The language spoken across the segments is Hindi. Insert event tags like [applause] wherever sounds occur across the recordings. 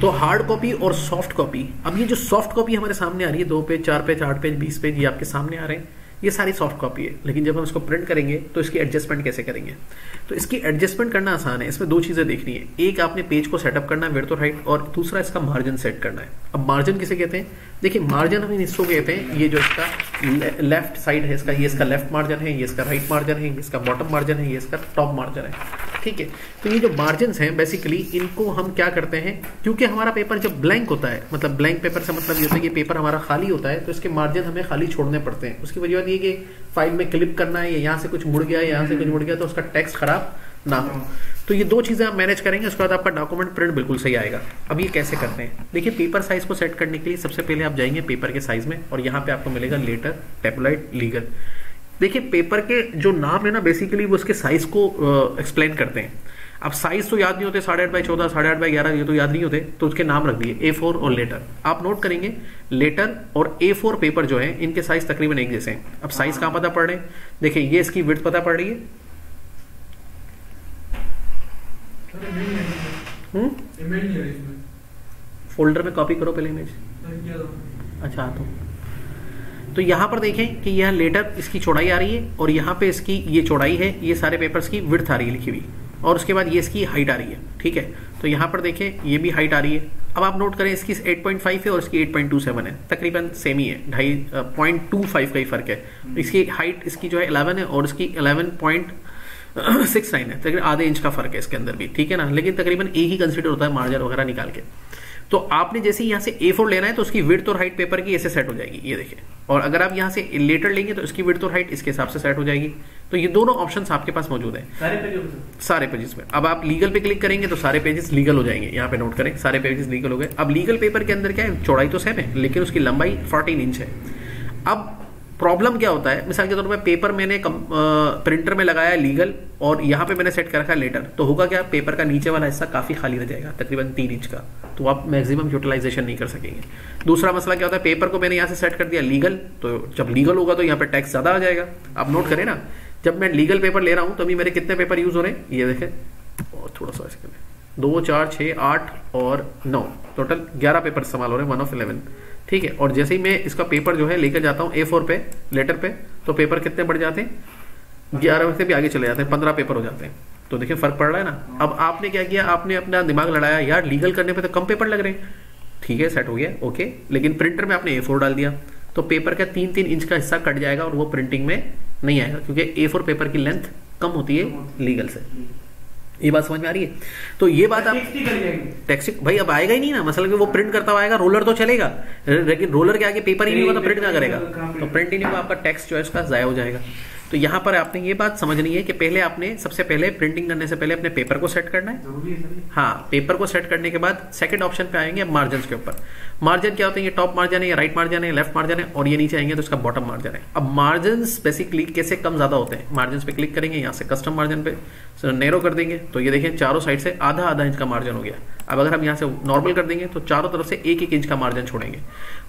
तो हार्ड कॉपी और सॉफ्ट कॉपी अब ये जो सॉफ्ट कॉपी हमारे सामने आ रही है, दो पेज चार पेज आठ पेज बीस पेज ये आपके सामने आ रहे हैं। ये सारी सॉफ्ट कॉपी है। लेकिन जब हम इसको प्रिंट करेंगे तो इसकी एडजस्टमेंट कैसे करेंगे? तो इसकी एडजस्टमेंट करना आसान है। इसमें दो चीज़ें देखनी है। एक, आपने पेज को सेटअप करना है वेट और हाइट और दूसरा, इसका मार्जिन सेट करना है। अब मार्जिन किसे कहते हैं? देखिए मार्जिन हम इसको कहते हैं, ये जो इसका लेफ़्ट साइड है, इसका, ये इसका लेफ़्ट मार्जिन है, ये इसका राइट मार्जिन है, ये इसका बॉटम मार्जिन है, ये इसका टॉप मार्जिन है। ठीक है। तो ये जो मार्जिन हैं बेसिकली इनको हम क्या करते हैं? क्योंकि हमारा पेपर जब ब्लैंक होता है मतलब ब्लैंक पेपर से मतलब ये होता है कि पेपर हमारा खाली होता है तो इसके मार्जिन हमें खाली छोड़ने पड़ते हैं। उसकी वजह ये कि फ़ाइल में क्लिप करना है, या यहाँ से कुछ मुड़ गया यहाँ से कुछ मुड़ गया तो उसका टेक्स्ट खराब ना हो। तो ये दो चीज़ें आप मैनेज करेंगे, उसके बाद आपका डॉक्यूमेंट प्रिंट बिल्कुल सही आएगा। अब ये कैसे करते हैं? देखिए पेपर साइज़ को सेट करने के लिए सबसे पहले आप जाएँगे पेपर के साइज़ में, और यहाँ पे आपको मिलेगा लेटर टेबलाइट लीगल देखिए पेपर के जो नाम है ना बेसिकली वो उसके साइज़ को एक्सप्लेन करते हैं। अब साइज़ तो याद नहीं होते साढ़े आठ बाई चौदह साढ़े आठ बाई ग्यारह ये तो याद नहीं होते तो उसके नाम रख दिए ए फोर और लेटर आप नोट करेंगे लेटर और ए फोर पेपर जो है इनके साइज़ तकरीबन एक जैसे हैं। अब साइज़ कहाँ पता पड़ रहे हैं? देखिए ये इसकी विथ पता पड़ रही है? फोल्डर में कॉपी करो पहले इमेज अच्छा तो तो यहाँ पर देखें कि यह लेटर इसकी चौड़ाई आ रही है और यहाँ पे इसकी ये चौड़ाई है, ये सारे पेपर्स की विर्थ आ रही है लिखी हुई। और उसके बाद ये इसकी हाइट आ रही है, ठीक है? तो यहाँ पर देखें, ये भी हाइट आ रही है। अब आप नोट करें, इसकी 8.5 है और इसकी 8.27 है। तकरीबन सेम ही है, ढाई पॉइंट टू फाइव का ही फ़र्क है। इसकी हाइट इसकी जो है 11 है और इसकी 11 पॉइंट सिक्स नाइन है। तकरीबन आधे इंच का फ़र्क है इसके अंदर भी, ठीक है ना? लेकिन तकरीबन ए ही कंसिडर होता है मार्जर वगैरह निकाल के। तो आपने जैसे यहाँ से ए फोर लेना है तो उसकी विड्थ और हाइट पेपर की ऐसे सेट हो जाएगी। ये देखिए। और अगर आप यहाँ से लेटर लेंगे तो इसकी विड्थ और हाइट इसके हिसाब से सेट हो जाएगी। तो ये दोनों ऑप्शन आपके पास मौजूद है। सारे पेजेस सारे पेजेस में। अब आप लीगल पे क्लिक करेंगे तो सारे पेजेस लीगल हो जाएँगे। यहाँ पे नोट करें सारे पेजेस लीगल हो गए। अब लीगल पेपर के अंदर क्या है? चौड़ाई तो सेम है लेकिन उसकी लंबाई फोर्टीन इंच है। अब प्रॉब्लम क्या होता है? मिसाल के तौर पर पेपर मैंने कम, आ, प्रिंटर में लगाया लीगल और यहाँ पे मैंने सेट कर रखा लेटर तो होगा क्या? पेपर का नीचे वाला हिस्सा काफ़ी खाली रह जाएगा तकरीबन तीन इंच का। तो आप मैक्सिमम यूटिलाइजेशन नहीं कर सकेंगे। दूसरा मसला क्या होता है? पेपर को मैंने यहाँ से सेट कर दिया लीगल तो जब लीगल होगा तो यहाँ पे टैक्स ज़्यादा आ जाएगा। आप नोट करें ना जब मैं लीगल पेपर ले रहा हूँ तो अभी मेरे कितने पेपर यूज़ हो रहे हैं? ये देखें। और थोड़ा सा ऐसे दो चार छह आठ और नौ। टोटल ग्यारह पेपर इस्तेमाल हो रहे हैं वन ऑफ़ इलेवन ठीक है? और जैसे ही मैं इसका पेपर जो है लेकर जाता हूँ ए फोर पे लेटर पे तो पेपर कितने बढ़ जाते हैं? ग्यारह से भी आगे चले जाते हैं पंद्रह पेपर हो जाते हैं। तो देखिए फ़र्क पड़ रहा है ना? अब आपने क्या किया? आपने अपना दिमाग लड़ाया यार लीगल करने पे तो कम पेपर लग रहे हैं। ठीक है सेट हो गया ओके लेकिन प्रिंटर में आपने ए फोर डाल दिया तो पेपर का तीन तीन इंच का हिस्सा कट जाएगा और वो प्रिंटिंग में नहीं आएगा क्योंकि ए फोर पेपर की लेंथ कम होती है लीगल से। ये बात समझ में आ रही है? तो ये बात आप टेक्स्ट भाई अब आएगा ही नहीं ना। मसल वो प्रिंट करता हुआ आएगा रोलर तो चलेगा। लेकिन रोलर के आगे पेपर ही नहीं होगा तो प्रिंट ना करेगा। तो प्रिंट ही नहीं होगा आपका टेक्स्ट जो है उसका जाया हो जाएगा। तो यहाँ पर आपने ये बात समझनी है कि पहले आपने सबसे पहले प्रिंटिंग करने से पहले अपने पेपर को सेट करना है। हाँ पेपर को सेट करने के बाद सेकंड ऑप्शन पे आएँगे मार्जिन के ऊपर। मार्जिन क्या होते हैं? ये टॉप मार्जिन है या राइट मार्जिन है लेफ़्ट मार्जिन है और ये नीचे आएँगे तो इसका बॉटम मार्जिन है। अब मार्जिन बेसिकली कैसे कम ज़्यादा होते हैं? मार्जिन पे क्लिक करेंगे यहाँ से कस्टम मार्जिन पे। नैरो कर देंगे। तो ये देखें, चारों साइड से आधा आधा इंच का मार्जिन हो गया। अब अगर हम यहाँ से नॉर्मल कर देंगे तो चारों तरफ़ से एक एक इंच का मार्जिन छोड़ेंगे।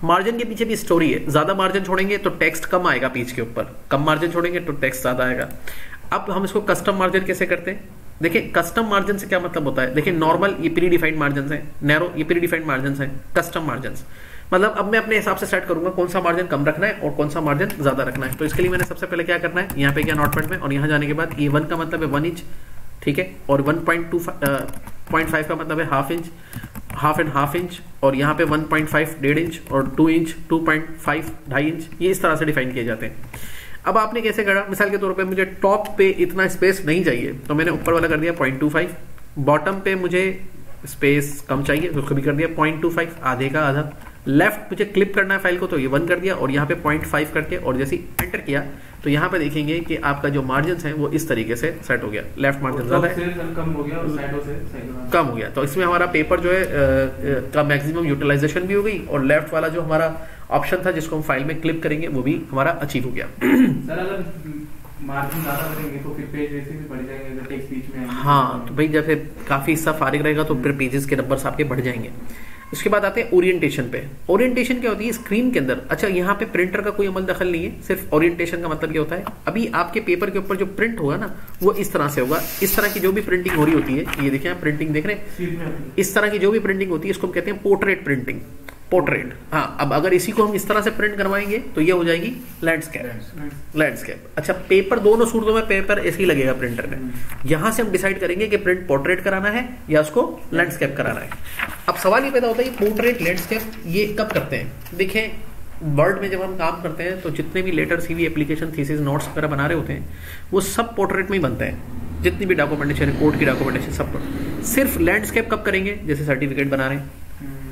मार्जिन के पीछे भी स्टोरी है। ज़्यादा मार्जिन छोड़ेंगे तो टेक्स्ट कम आएगा पीच के ऊपर। कम मार्जिन छोड़ेंगे तो टेक्स्ट ज़्यादा आएगा। अब हम इसको कस्टम मार्जिन कैसे करते हैं? देखिए कस्टम मार्जिन से क्या मतलब होता है? देखिए नॉर्मल ये प्री डिफाइंड मार्जिन है। नैरो ये प्री डिफाइंड मार्जिन है। कस्टम मार्जिन मतलब अब मैं अपने हिसाब से सेट करूँगा कौन सा मार्जिन कम रखना है और कौन सा मार्जिन ज़्यादा रखना है। तो इसके लिए मैंने सबसे पहले क्या करना है? यहाँ पे क्या नॉट में और यहाँ जाने के बाद ये वन का मतलब है वन इंच ठीक है? और one point two point five का मतलब है half inch half and half inch और यहाँ पे वन पॉइंट फाइव डेढ़ इंच और two inch two point five ढाई इंच ये इस तरह से डिफाइन किए जाते हैं। अब आपने कैसे करा मिसाल के तौर पे मुझे टॉप पे इतना स्पेस नहीं चाहिए तो मैंने ऊपर वाला कर दिया पॉइंट टू फाइव बॉटम पे मुझे स्पेस कम चाहिए तो उसको भी कर दिया पॉइंट टू फाइव आधे का आधा। लेफ़्ट मुझे क्लिप करना है फ़ाइल को तो ये वन कर दिया और यहाँ पे पॉइंट फाइव करके और जैसे एंटर किया तो यहाँ पे देखेंगे कि आपका जो मार्जिन है वो इस तरीके से सेट हो गया। लेफ़्ट मार्जिन ज़्यादा है। कम हो गया कम हो गया। तो इसमें हमारा पेपर जो है आ, का मैक्सिमम यूटिलाइजेशन भी हो गई और लेफ़्ट वाला जो हमारा ऑप्शन था जिसको हम फ़ाइल में क्लिप करेंगे वो भी हमारा अचीव हो गया। सर अगर मार्जिन ज़्यादा करेंगे तो फिर पेज वैसे भी बढ़ जाएँगे टेक्स्ट बीच में हाँ तो भाई जब काफ़ी हिस्सा फारिग रहेगा तो फिर पेजेस के नंबर आपके बढ़ जाएँगे। उसके बाद आते हैं ओरिएंटेशन पे। ओरिएंटेशन क्या होती है? स्क्रीन के अंदर। अच्छा यहाँ पे प्रिंटर का कोई अमल दखल नहीं है सिर्फ़ ओरिएंटेशन का मतलब क्या होता है। अभी आपके पेपर के ऊपर जो प्रिंट होगा ना वो इस तरह से होगा। इस तरह की जो भी प्रिंटिंग हो रही होती है ये देखिए आप प्रिंटिंग देख रहे हैं। इस तरह की जो भी प्रिंटिंग होती है इसको हम कहते हैं पोर्ट्रेट प्रिंटिंग पोर्ट्रेट। हाँ अब अगर इसी को हम इस तरह से प्रिंट करवाएँगे तो ये हो जाएगी लैंडस्केप लैंडस्केप अच्छा पेपर दोनों सूरतों में पेपर ऐसे ही लगेगा प्रिंटर में। यहाँ से हम डिसाइड करेंगे कि प्रिंट पोर्ट्रेट कराना है या उसको लैंडस्केप कराना है। अब सवाल ये पैदा होता है पोर्ट्रेट लैंडस्केप ये कब करते हैं? देखें वर्ड में जब हम काम करते हैं तो जितने भी letter CV application thesis notes वगैरह बना रहे होते हैं वो सब पोर्ट्रेट में ही बनते हैं। जितनी भी डॉक्यूमेंटेशन है कोर्ट की डॉक्यूमेंटेशन सब सिर्फ़ लैंडस्केप कब करेंगे? जैसे सर्टिफिकेट बना रहे हैं।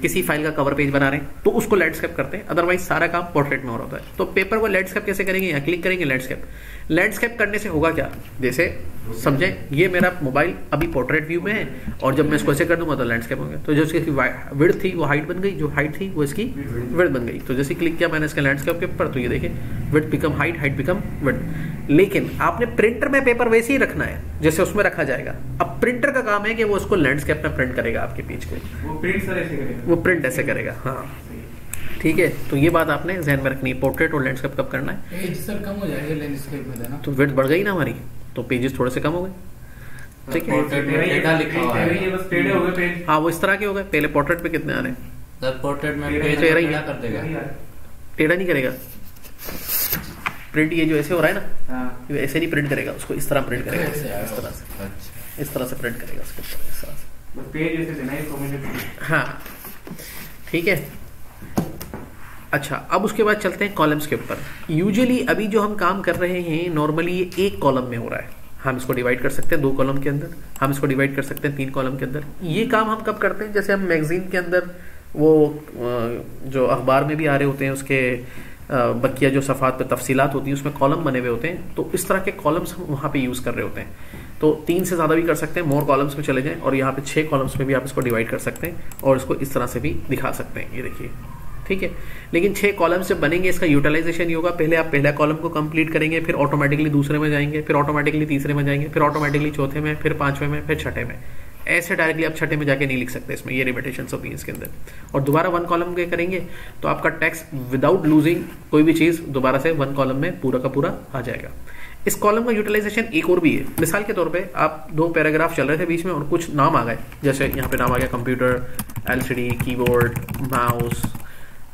किसी फ़ाइल का कवर पेज बना रहे हैं तो उसको लैंडस्केप करते हैं। अदरवाइज़ सारा काम पोर्ट्रेट में हो रहा होता है। तो पेपर को लैंडस्केप कैसे करेंगे यहाँ क्लिक करेंगे लैंडस्केप लैंडस्केप करने से होगा क्या? जैसे समझे? ये मेरा मोबाइल अभी पोर्ट्रेट व्यू में है और जब मैं इसको ऐसे कर दूँगा तो लैंडस्केप होंगे। तो जो इसकी विड़ थी वो हाइट बन गई जो हाइट थी वो इसकी विड़ बन गई। तो जैसे क्लिक किया मैंने इसके लैंडस्केप के ऊपर तो ये देखें width become height height become width लेकिन आपने प्रिंटर में पेपर वैसे ही रखना है जैसे उसमें रखा जाएगा। अब प्रिंटर का काम है कि वो उसको लैंडस्केप में प्रिंट करेगा आपके पेज को। वो प्रिंट सर ऐसे करेगा। वो प्रिंट ऐसे करेगा हाँ। ठीक है तो ये बात आपने जहन में रखनी है पोर्ट्रेट और लैंडस्केप कब करना है? एज सर कम हो जाएगा लैंडस्केप में देना। तो विड्थ बढ़ गई ना हमारी तो पेजेस थोड़े से कम हो गए। ठीक है? है। टेढ़े ये बस टेढ़े हो गए पेज हाँ वो इस तरह के हो गए। पहले पोर्ट्रेट पे कितने आ रहे हैं? पोर्ट्रेट में पेज। टेढ़ा नहीं करेगा? प्रिंट ये जो ऐसे हो रहा है ना हाँ। ये ऐसे नहीं प्रिंट करेगा उसको इस तरह प्रिंट करेगा इस तरह से। अच्छा। इस तरह से प्रिंट करेगा उसको इस तरह से। पेज ऐसे देना है हाँ। ठीक है। अच्छा अब उसके बाद चलते हैं कॉलम्स के ऊपर। यूजुअली अभी जो हम काम कर रहे हैं नॉर्मली ये एक कॉलम में हो रहा है। हम इसको डिवाइड कर सकते हैं दो कॉलम के अंदर हम इसको डिवाइड कर सकते हैं तीन कॉलम के अंदर। ये काम हम कब करते हैं? जैसे हम मैगजीन के अंदर वो जो अखबार में भी आ रहे होते हैं उसके बकिया जो सफ़ात पे तफसीलात होती हैं, उसमें कॉलम बने हुए होते हैं। तो इस तरह के कॉलम्स हम वहाँ पे यूज़ कर रहे होते हैं। तो तीन से ज़्यादा भी कर सकते हैं, मोर कॉलम्स में चले जाएँ और यहाँ पे छः कॉलम्स में भी आप इसको डिवाइड कर सकते हैं और इसको इस तरह से भी दिखा सकते हैं। ये देखिए, ठीक है? लेकिन छह कॉलम्स जब बनेंगे, इसका यूटिलाइजेशन होगा। पहले आप पहला कॉलम को कंप्लीट करेंगे, फिर ऑटोमेटिकली दूसरे में जाएँगे, फिर ऑटोमेटिकली तीसरे में जाएँगे, फिर ऑटोमेटिकली चौथे में, फिर पाँचवें में, फिर छठे में। ऐसे डायरेक्टली आप छठे में जाके नहीं लिख सकते इसमें, ये लिमिटेशन होती है इसके अंदर। और दोबारा वन कॉलम के करेंगे तो आपका टेक्स्ट विदाउट लूजिंग कोई भी चीज़ दोबारा से वन कॉलम में पूरा का पूरा आ जाएगा। इस कॉलम का यूटिलाइजेशन एक और भी है। मिसाल के तौर पे आप दो पैराग्राफ चल रहे थे बीच में और कुछ नाम आ गए, जैसे यहाँ पे नाम आ गया computer LCD keyboard mouse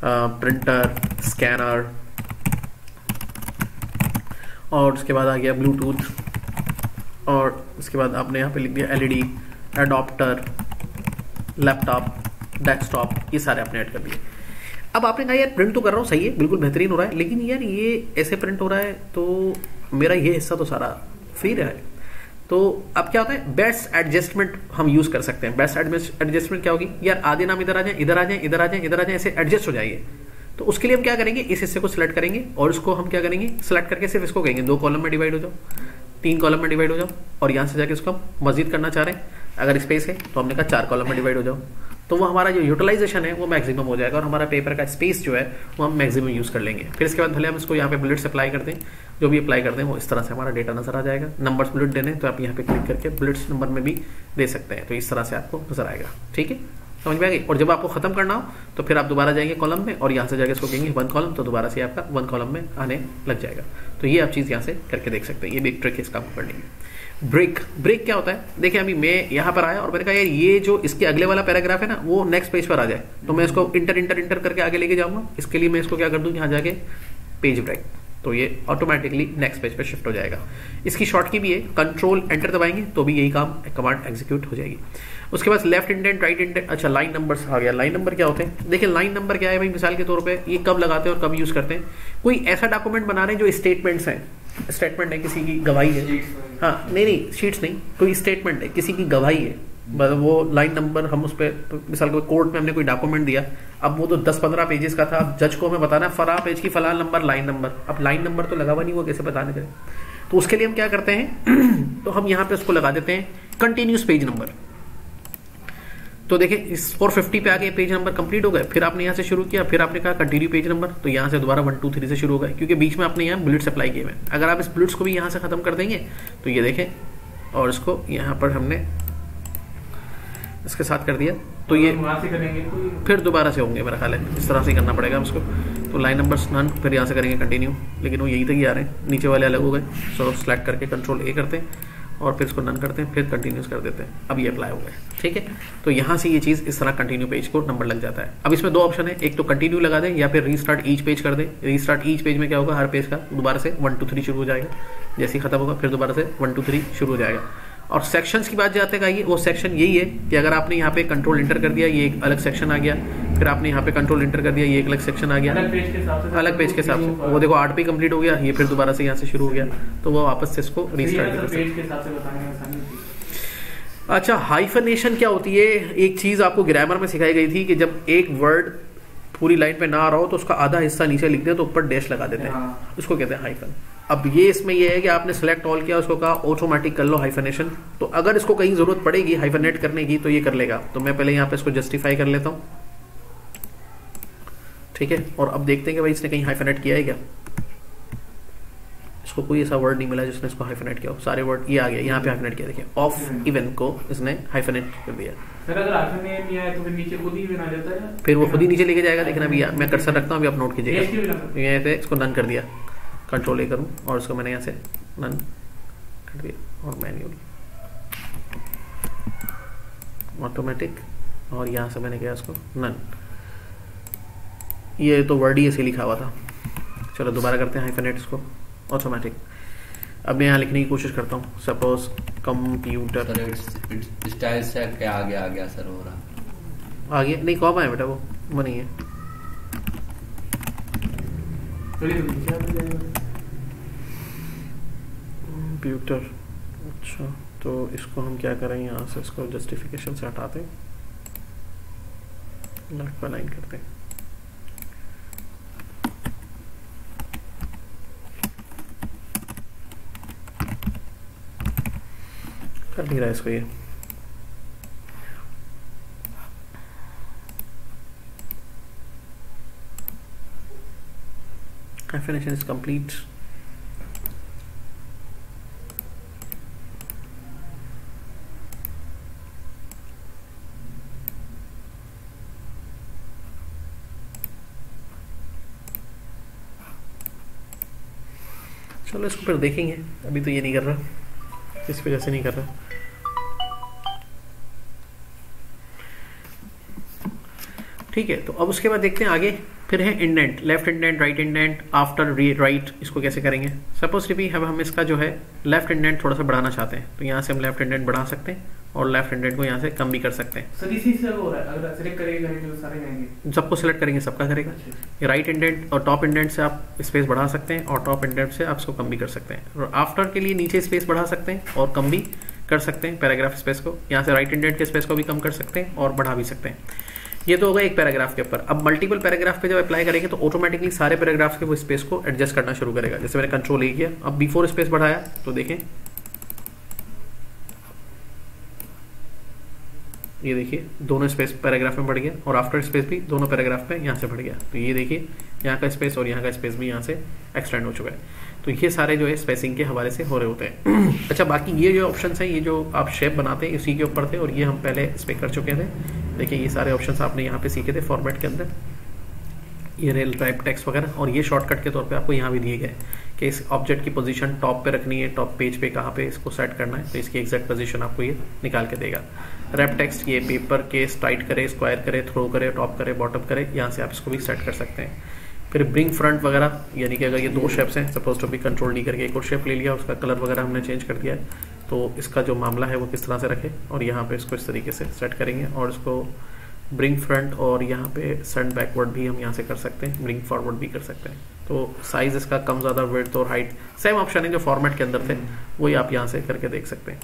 printer scanner और उसके बाद आ गया ब्लूटूथ और उसके बाद आपने यहाँ पे लिख दिया एलईडी एडॉप्टर लैपटॉप डेस्कटॉप ये सारे आपने ऐड कर दिए। अब आपने कहा, यार प्रिंट तो कर रहा हूँ, सही है, बिल्कुल बेहतरीन हो रहा है, लेकिन यार, ये ऐसे प्रिंट हो रहा है तो मेरा ये हिस्सा तो सारा फ्री रहा है। तो अब क्या होता है बेस्ट एडजस्टमेंट हम यूज़ कर सकते हैं। बेस्ट एडजस्टमेंट क्या होगी? यार, आधे नाम इधर आ जाए, इधर आ जाए, इधर आ जाए, इधर आ जाए, ऐसे एडजस्ट हो जाइए। तो उसके लिए हम क्या करेंगे, इस हिस्से को सिलेक्ट करेंगे, और इसको हम क्या करेंगे सिलेक्ट करके सिर्फ़ इसको कहेंगे, दो कॉलम में डिवाइड हो जाओ, तीन कॉलम में डिवाइड हो जाओ, और यहाँ से जाके इसको हम मजीद करना चाह रहे हैं। अगर स्पेस है तो हमने कहा चार कॉलम में डिवाइड हो जाओ। तो वो हमारा जो यूटिलाइजेशन है, वो मैक्सिमम हो जाएगा और हमारा पेपर का स्पेस जो है, वो हम मैक्सिमम यूज़ कर लेंगे। फिर इसके बाद भले हम इसको यहाँ पे बुलेट्स अप्लाई कर दें, जो भी अप्लाई करते हैं वो इस तरह से हमारा डेटा नज़र आ जाएगा। नंबर्स बुलेट देने तो आप यहाँ पे क्लिक करके बुलेट्स नंबर में भी दे सकते हैं। तो इस तरह से आपको नज़र आएगा। ठीक है? समझ में आ और जब आपको खत्म करना हो तो फिर आप दोबारा जाएँगे कॉलम में और यहाँ से जाके इसको कहेंगे वन कॉलम तो दोबारा से आपका वन कॉलम में आने लग जाएगा। तो ये आप चीज़ यहाँ से करके देख सकते हैं। ये भी एक ट्रिक है इस काम को करने ब्रेक ब्रेक क्या होता है? देखिए अभी मैं यहाँ पर आया और मैंने कहा, यार, ये जो इसके अगले वाला पैराग्राफ है ना, वो नेक्स्ट पेज पर आ जाए। तो मैं इसको इंटर इंटर इंटर करके आगे लेके जाऊँगा। इसके लिए मैं इसको क्या कर दूँ? यहाँ जाके पेज ब्रेक तो ये ऑटोमेटिकली नेक्स्ट पेज पर शिफ्ट हो जाएगा। इसकी शॉर्ट की भी है। कंट्रोल एंटर दबाएँगे तो भी यही काम कमांड एग्जीक्यूट हो जाएगी। उसके बाद लेफ़्ट इंडेंट राइट इंडेंट अच्छा लाइन नंबर आ गया। लाइन नंबर क्या होते हैं? देखिए लाइन नंबर क्या है भाई? मिसाल के तौर पे ये कब लगाते हैं और कब यूज़ करते हैं? कोई ऐसा डॉक्यूमेंट बना रहे हैं जो स्टेटमेंट्स हैं? स्टेटमेंट है किसी की, गवाही है? हाँ नहीं नहीं शीट्स नहीं, कोई स्टेटमेंट है किसी की गवाही है। मतलब वो लाइन नंबर हम उस पर मिसाल के कोर्ट में हमने कोई डॉक्यूमेंट दिया, अब वो तो 10-15 पेजेस का था, अब जज को हमें बताना है फला पेज की फला नंबर लाइन नंबर अब लाइन नंबर तो लगा हुआ नहीं हुआ, कैसे बताने के तो उसके लिए हम क्या करते हैं? [clears throat] तो हम यहाँ पे उसको लगा देते हैं कंटिन्यूस पेज नंबर तो देखिए इस 450 पे आगे पेज नंबर कंप्लीट हो गए फिर आपने यहाँ से शुरू किया फिर आपने कहा कंटिन्यू पेज नंबर तो यहाँ से दोबारा वन टू थ्री से शुरू हो गए क्योंकि बीच में आपने यहाँ बुलेट्स अप्लाई किए हुए हैं। अगर आप इस बुलेट्स को भी यहाँ से खत्म कर देंगे तो ये देखें और इसको यहाँ पर हमने इसके साथ कर दिया तो तो ये- फिर दोबारा से होंगे मेरा ख्याल है इस तरह से करना पड़ेगा उसको। तो लाइन नंबर नन फिर यहाँ से करेंगे कंटिन्यू लेकिन वो यही तक ही आ रहे हैं नीचे वाले अलग हो गए सो सेलेक्ट करके कंट्रोल ए करते हैं। और फिर इसको नन करते हैं, फिर कंटिन्यूस कर देते हैं। अब ये अप्लाई हो गया। ठीक है? तो यहाँ से ये चीज़ इस तरह कंटिन्यू पेज को नंबर लग जाता है। अब इसमें दो ऑप्शन है। एक तो कंटिन्यू लगा दें या फिर रीस्टार्ट ईच पेज कर दें। रीस्टार्ट ईच पेज में क्या होगा? हर पेज का दोबारा से वन टू थ्री शुरू हो जाएगा। जैसे ही खत्म होगा, फिर दोबारा से वन टू थ्री शुरू हो जाएगा। और सेक्शंस की बात जाते आइए वो सेक्शन यही है कि अगर आपने यहाँ पे कंट्रोल इंटर कर दिया ये एक अलग सेक्शन आ गया। फिर आपने यहाँ पे कंट्रोल इंटर कर दिया ये एक अलग सेक्शन आ गया। अलग पेज के हिसाब से वो देखो आठ पे कंप्लीट हो गया ये फिर दोबारा से यहाँ से शुरू हो गया। तो वो वापस से इसको तो रीस्टार्ट कर सकते हैं। पेज के हिसाब से बताने में आसानी होती। है अच्छा हाइफनेशन क्या होती है? एक चीज़ आपको ग्रामर में सिखाई गई थी कि जब एक वर्ड पूरी लाइन पे ना आ रहा हो तो उसका आधा हिस्सा नीचे लिख दे तो ऊपर डैश लगा देते हैं। हाँ। उसको कहते हैं हाइफन अब ये इसमें ये है कि आपने सेलेक्ट ऑल किया उसको कहा ऑटोमेटिक कर लो हाइफनेशन तो अगर इसको कहीं ज़रूरत पड़ेगी हाइफनेट करने की तो ये कर लेगा। तो मैं पहले यहाँ पे इसको जस्टिफाई कर लेता हूँ। ठीक है? और अब देखते हैं कि भाई इसने कहीं हाइफनेट किया है क्या? इसको कोई ऐसा वर्ड नहीं मिला जिसने इसको हाइफनेट किया हो। सारे वर्ड ये आ गया यहाँ पे हाइफनेट किया। देखिए ऑफ़ इवन को इसने हाइफनेट कर दिया। सर अगर आखिर नहीं आया तो फिर नीचे खुद ही बना जाता है। फिर वो खुद ही नीचे लेके जाएगा। लेकिन अभी मैं कर्सर रखता हूँ अभी आप नोट कीजिएगा। इसको नन कर दिया। कंट्रोल ए करूँ और इसको मैंने यहाँ से नन कर दिया और मैन्युअल ऑटोमेटिक और यहाँ से मैंने किया इसको नन ये तो वर्ड ही ऐसे लिखा हुआ था। चलो दोबारा करते हैं हाइफनेट इसको। ऑटोमेटिक अब मैं यहाँ लिखने की कोशिश करता हूँ। सपोज़ कंप्यूटर स्टाइल से क्या आगे आ गया सर हो रहा। आगे? नहीं कॉम है बेटा वो। वो नहीं है चलिए तो नीचे आता जाएगा कंप्यूटर। अच्छा तो इसको हम क्या करें? यहाँ से इसको जस्टिफिकेशन से हटाते लेफ़्ट पर लाइन करते हैं। कर नहीं रहा है इसको ये। definition is complete चलो इसको फिर देखेंगे। अभी तो ये नहीं कर रहा। इस वजह से नहीं कर रहा। ठीक है तो अब उसके बाद देखते हैं आगे। फिर है indent left indent right indent after right इसको कैसे करेंगे? सपोज़ भी हम हम इसका जो है लेफ़्ट इंडेंट थोड़ा सा बढ़ाना चाहते हैं। तो यहाँ से हम लेफ़्ट इंडेंट बढ़ा सकते हैं। और लेफ़्ट इंडेंट को यहाँ से कम भी कर सकते हैं। सर इसी से हो रहा है। अगर सिलेक्ट करेंगे करेंगे तो सारे जाएँगे। सबको सिलेक्ट करेंगे सबका करेगा। अच्छा। राइट इंडेंट और टॉप इंडेंट से आप स्पेस बढ़ा सकते हैं और टॉप इंडेंट से आप इसको कम भी कर सकते हैं। और आफ्टर के लिए नीचे स्पेस बढ़ा सकते हैं और कम भी कर सकते हैं पैराग्राफ स्पेस को। यहाँ से राइट इंडेंट के स्पेस को भी कम कर सकते हैं और बढ़ा भी सकते हैं। ये तो होगा एक पैराग्राफ के ऊपर। अब मल्टीपल पैराग्राफ पे जब अप्लाई करेंगे तो ऑटोमेटिकली सारे पैराग्राफ के वो स्पेस को एडजस्ट करना शुरू करेगा। जैसे मैंने कंट्रोल ए किया अब बिफोर स्पेस बढ़ाया तो देखें। ये देखिए, दोनों स्पेस पैराग्राफ में बढ़ गया और आफ्टर स्पेस भी दोनों पैराग्राफ में यहाँ से बढ़ गया। तो ये देखिए, यहाँ का स्पेस और यहाँ का स्पेस भी यहाँ से एक्सटेंड हो चुका है। तो ये सारे जो है स्पेसिंग के हवाले से हो रहे होते हैं। [clears throat] अच्छा बाकी ये जो ऑप्शन हैं, ये जो आप शेप बनाते हैं, इसी के ऊपर थे और ये हम पहले इस पर कर चुके थे। देखिए, ये सारे ऑप्शन आपने यहाँ पे सीखे थे फॉर्मेट के अंदर। ये रेल टाइप टेक्स्ट वगैरह और ये शॉर्टकट के तौर पे आपको यहाँ भी दिए गए कि इस ऑब्जेक्ट की पोजीशन टॉप पे रखनी है टॉप पेज पे कहाँ पे इसको सेट करना है तो इसकी एग्जैक्ट पोजीशन आपको ये निकाल के देगा। रैप टेक्स्ट ये पेपर केस टाइट करे स्क्वायर करे थ्रो करे टॉप करे बॉटम करे यहाँ से आप इसको भी सेट कर सकते हैं। फिर ब्रिंग फ्रंट वगैरह यानी कि अगर ये दो शेप्स हैं सपोज़ टू भी कंट्रोल डी करके एक और शेप ले लिया उसका कलर वगैरह हमने चेंज कर दिया है तो इसका जो मामला है वो किस तरह से रखे और यहाँ पे इसको इस तरीके से सेट करेंगे और इसको ब्रिंग फ्रंट और यहाँ पे सेंड बैकवर्ड भी हम यहाँ से कर सकते हैं ब्रिंग फॉरवर्ड भी कर सकते हैं। तो साइज़ इसका कम ज़्यादा वेट और हाइट सेम ऑप्शन है जो फॉर्मेट के अंदर थे वही आप यहाँ से करके देख सकते हैं।